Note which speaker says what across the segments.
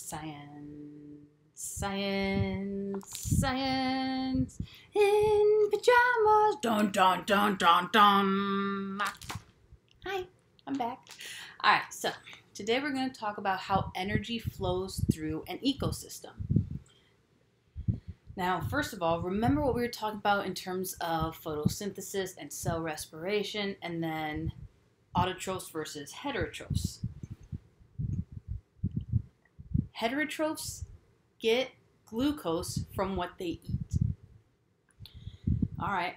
Speaker 1: Science, science, science in pajamas. Dun dun dun dun dun. Hi, I'm back. All right, so today we're going to talk about how energy flows through an ecosystem. Now, first of all, remember what we were talking about in terms of photosynthesis and cell respiration, and then autotrophs versus heterotrophs. Heterotrophs get glucose from what they eat. All right,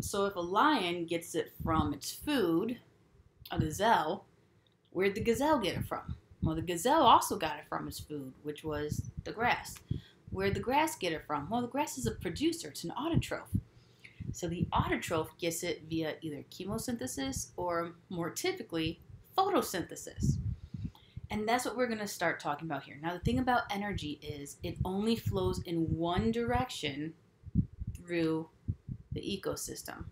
Speaker 1: so if a lion gets it from its food, a gazelle, where'd the gazelle get it from? Well, the gazelle also got it from its food, which was the grass. Where'd the grass get it from? Well, the grass is a producer, it's an autotroph. So the autotroph gets it via either chemosynthesis or more typically photosynthesis. And that's what we're going to start talking about here. Now, the thing about energy is it only flows in one direction through the ecosystem.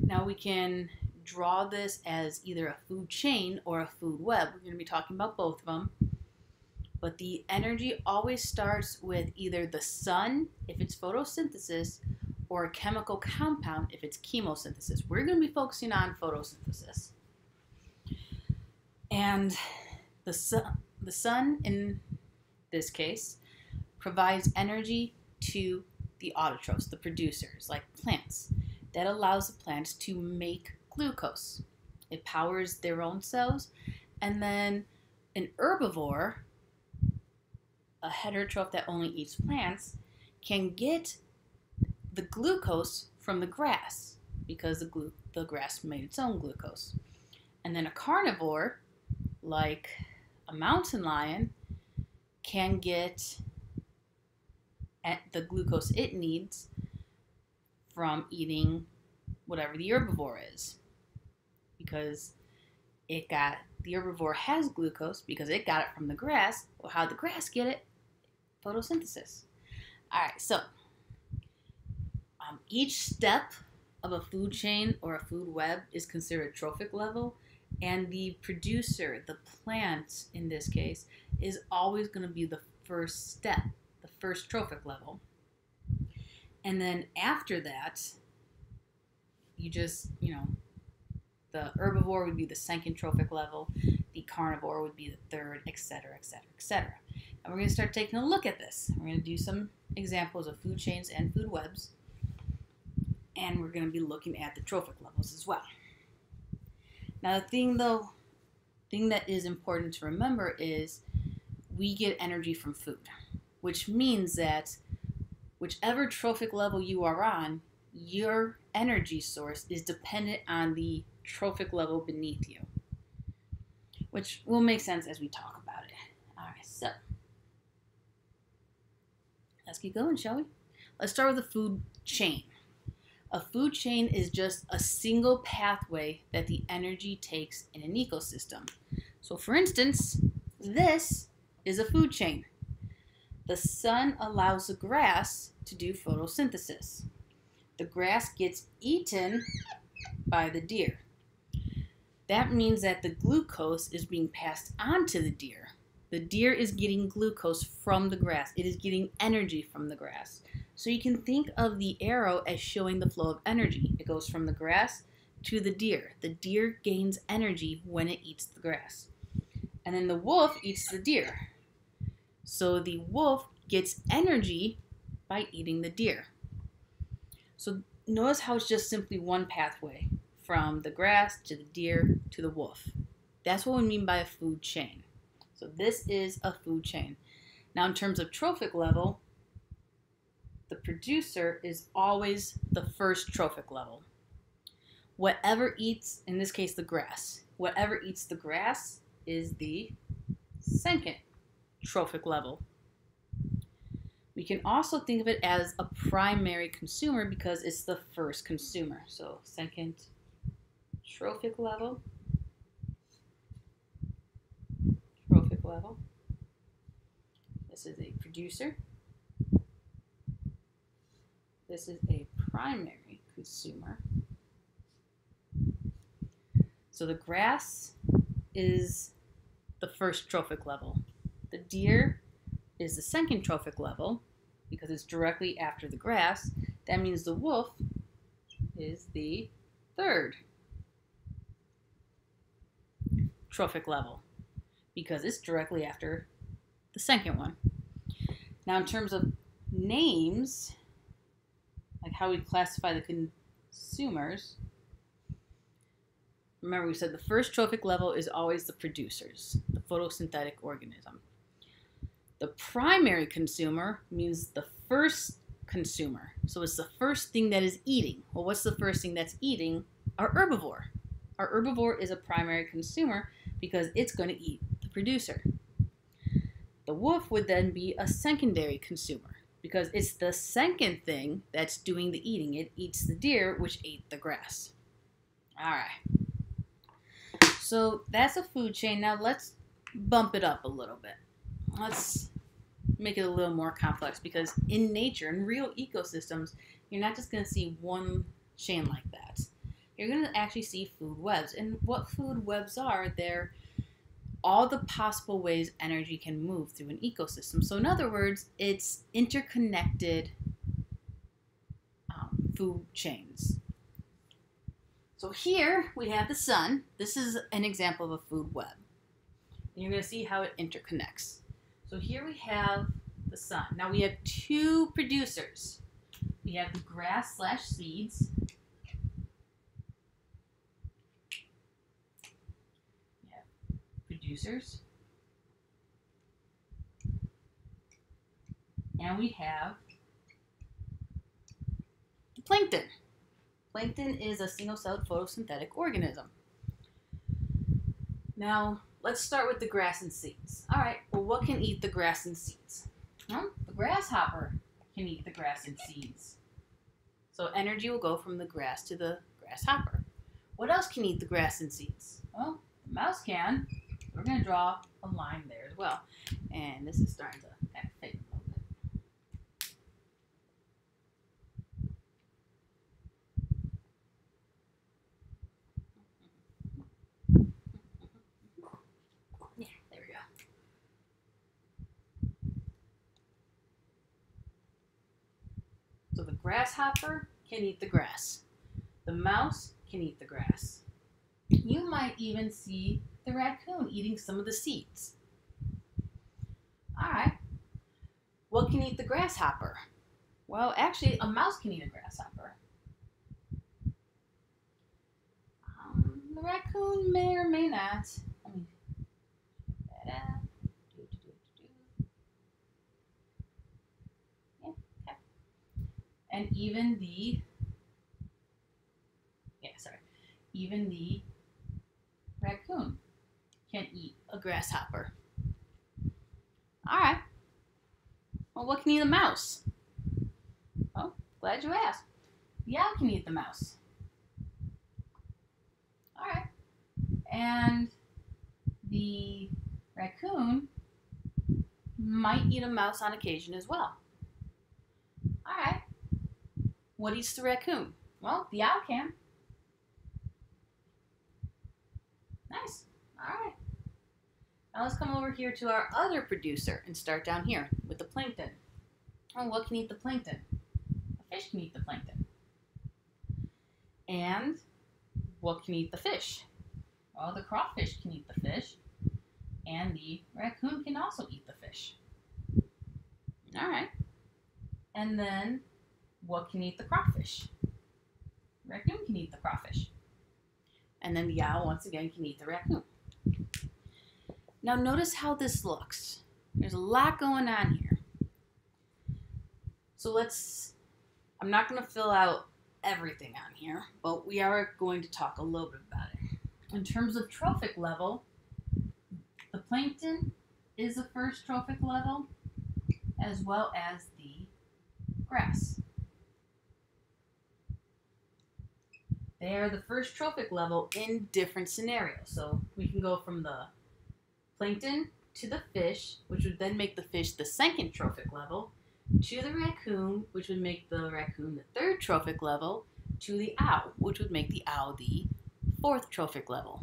Speaker 1: Now, we can draw this as either a food chain or a food web. We're going to be talking about both of them. But the energy always starts with either the sun, if it's photosynthesis, or a chemical compound, if it's chemosynthesis. We're going to be focusing on photosynthesis. And the sun, the sun in this case provides energy to the autotrophs, the producers, like plants. That allows the plants to make glucose. It powers their own cells. And then an herbivore, a heterotroph that only eats plants, can get the glucose from the grass because the, the grass made its own glucose. And then a carnivore like a mountain lion can get at the glucose it needs from eating whatever the herbivore is. Because it got the herbivore has glucose because it got it from the grass. Well how the grass get it? Photosynthesis. All right so um, each step of a food chain or a food web is considered trophic level and the producer, the plant in this case, is always going to be the first step, the first trophic level. And then after that, you just, you know, the herbivore would be the second trophic level, the carnivore would be the third, etc., etc., etc. And we're going to start taking a look at this. We're going to do some examples of food chains and food webs, and we're going to be looking at the trophic levels as well. Now, the thing though, thing that is important to remember is we get energy from food, which means that whichever trophic level you are on, your energy source is dependent on the trophic level beneath you, which will make sense as we talk about it. All right, so let's keep going, shall we? Let's start with the food chain. A food chain is just a single pathway that the energy takes in an ecosystem. So, for instance, this is a food chain. The sun allows the grass to do photosynthesis. The grass gets eaten by the deer. That means that the glucose is being passed on to the deer. The deer is getting glucose from the grass, it is getting energy from the grass. So you can think of the arrow as showing the flow of energy. It goes from the grass to the deer. The deer gains energy when it eats the grass. And then the wolf eats the deer. So the wolf gets energy by eating the deer. So notice how it's just simply one pathway from the grass to the deer to the wolf. That's what we mean by a food chain. So this is a food chain. Now, in terms of trophic level, the producer is always the first trophic level. Whatever eats, in this case, the grass, whatever eats the grass is the second trophic level. We can also think of it as a primary consumer because it's the first consumer. So, second trophic level, trophic level. This is a producer. This is a primary consumer. So the grass is the first trophic level. The deer is the second trophic level because it's directly after the grass. That means the wolf is the third trophic level because it's directly after the second one. Now, in terms of names, like how we classify the consumers, remember we said the first trophic level is always the producers, the photosynthetic organism. The primary consumer means the first consumer. So it's the first thing that is eating. Well, what's the first thing that's eating? Our herbivore. Our herbivore is a primary consumer because it's going to eat the producer. The wolf would then be a secondary consumer because it's the second thing that's doing the eating. It eats the deer, which ate the grass. All right. So that's a food chain. Now let's bump it up a little bit. Let's make it a little more complex because in nature, in real ecosystems, you're not just going to see one chain like that. You're going to actually see food webs. And what food webs are, they're all the possible ways energy can move through an ecosystem. So, in other words, it's interconnected um, food chains. So, here we have the sun. This is an example of a food web. And you're going to see how it interconnects. So, here we have the sun. Now, we have two producers we have the grass slash seeds producers. And we have plankton. Plankton is a single-celled photosynthetic organism. Now, let's start with the grass and seeds. All right, well, what can eat the grass and seeds? Well, the grasshopper can eat the grass and seeds. So energy will go from the grass to the grasshopper. What else can eat the grass and seeds? Well, the mouse can. We're going to draw a line there as well. And this is starting to fade a little bit. Yeah, there we go. So the grasshopper can eat the grass. The mouse can eat the grass. You might even see the raccoon eating some of the seeds. All right. What can eat the grasshopper? Well, actually, a mouse can eat a grasshopper. Um, the raccoon may or may not. And even the yeah, sorry, even the raccoon can eat a grasshopper. All right. Well, what can eat a mouse? Oh, glad you asked. The owl can eat the mouse. All right. And the raccoon might eat a mouse on occasion as well. All right. What eats the raccoon? Well, the owl can. Nice. All right. Now let's come over here to our other producer and start down here with the plankton. Oh, what can eat the plankton? A fish can eat the plankton. And what can eat the fish? Well, the crawfish can eat the fish, and the raccoon can also eat the fish. All right. And then what can eat the crawfish? Raccoon can eat the crawfish. And then the owl, once again, can eat the raccoon. Now notice how this looks. There's a lot going on here. So let's, I'm not going to fill out everything on here, but we are going to talk a little bit about it. In terms of trophic level, the plankton is the first trophic level, as well as the grass. They are the first trophic level in different scenarios. So we can go from the plankton to the fish, which would then make the fish the second trophic level, to the raccoon, which would make the raccoon the third trophic level, to the owl, which would make the owl the fourth trophic level.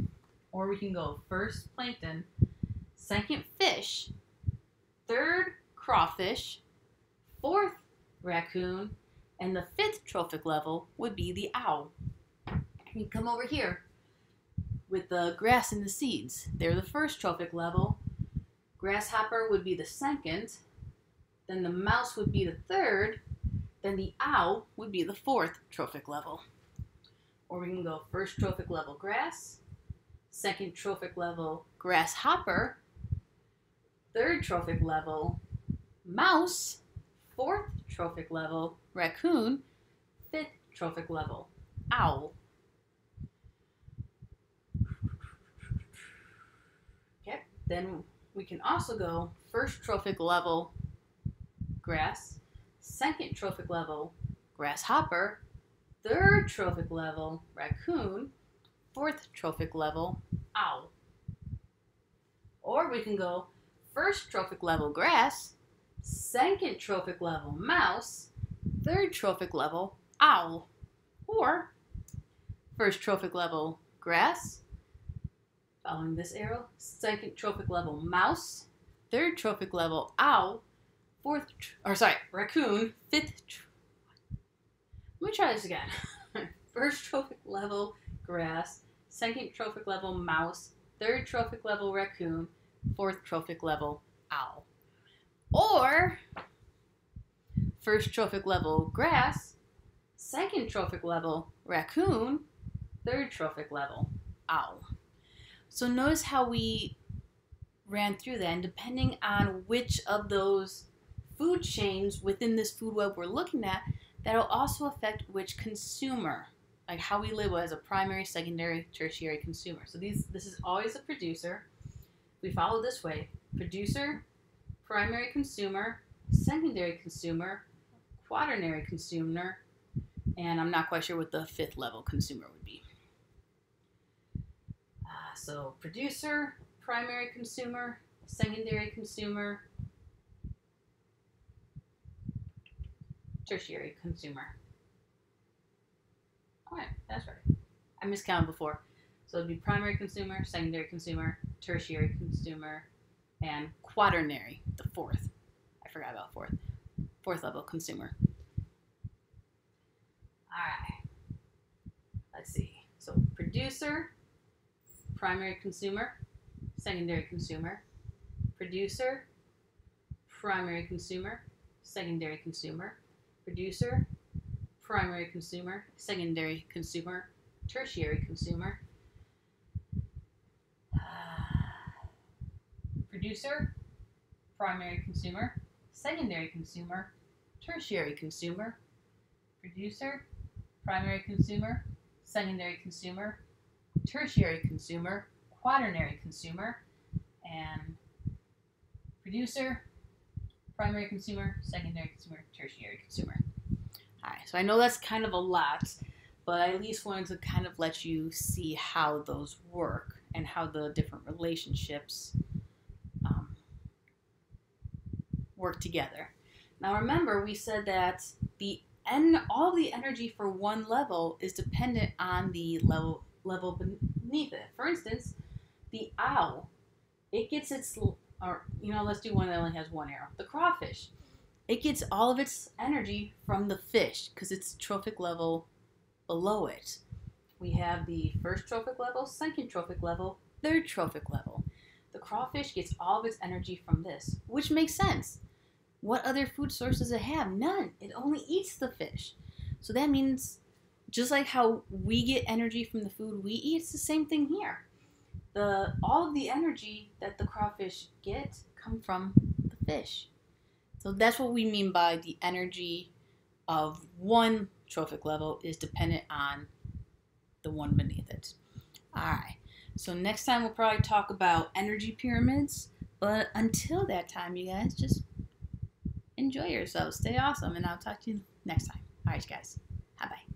Speaker 1: Or we can go first plankton, second fish, third crawfish, fourth raccoon, and the fifth trophic level would be the owl. You come over here with the grass and the seeds. They're the first trophic level. Grasshopper would be the second. Then the mouse would be the third. Then the owl would be the fourth trophic level. Or we can go first trophic level grass, second trophic level grasshopper, third trophic level mouse, fourth trophic level raccoon, fifth trophic level owl. Okay, then we can also go first trophic level grass, second trophic level grasshopper, third trophic level raccoon, fourth trophic level owl. Or we can go first trophic level grass, second trophic level mouse, third trophic level owl. Or first trophic level grass, following this arrow, second trophic level mouse, third trophic level owl, fourth, or sorry, raccoon, fifth. Let me try this again. First trophic level grass, second trophic level mouse, third trophic level raccoon, fourth trophic level owl. Or first trophic level grass, second trophic level raccoon, third trophic level owl. So notice how we ran through that, and depending on which of those food chains within this food web we're looking at, that'll also affect which consumer, like how we label as a primary, secondary, tertiary consumer. So these this is always a producer. We follow this way: producer, primary consumer, secondary consumer, quaternary consumer, and I'm not quite sure what the fifth level consumer would be. So producer, primary consumer, secondary consumer, tertiary consumer. Alright, that's right. I miscounted before. So it'd be primary consumer, secondary consumer, tertiary consumer, and quaternary, the fourth. I forgot about fourth. Fourth level consumer. Alright. Let's see. So producer, primary consumer, secondary consumer, producer, primary consumer, secondary consumer, producer, primary consumer, secondary consumer, tertiary consumer, producer, primary consumer, secondary consumer, tertiary consumer, producer, primary consumer, secondary consumer, tertiary consumer, quaternary consumer, and producer, primary consumer, secondary consumer, tertiary consumer. All right, so I know that's kind of a lot, but I at least wanted to kind of let you see how those work and how the different relationships um, work together. Now remember, we said that the en- all the energy for one level is dependent on the level level beneath it. For instance, the owl, it gets its or you know, let's do one that only has one arrow. The crawfish, it gets all of its energy from the fish because it's trophic level below it. We have the first trophic level, second trophic level, third trophic level. The crawfish gets all of its energy from this, which makes sense. What other food sources does it have? None. It only eats the fish. So that means just like how we get energy from the food we eat, it's the same thing here. The all of the energy that the crawfish get come from the fish. So that's what we mean by the energy of one trophic level is dependent on the one beneath it. All right. So next time we'll probably talk about energy pyramids. But until that time, you guys just enjoy yourselves. Stay awesome. And I'll talk to you next time. All right, guys. Bye bye.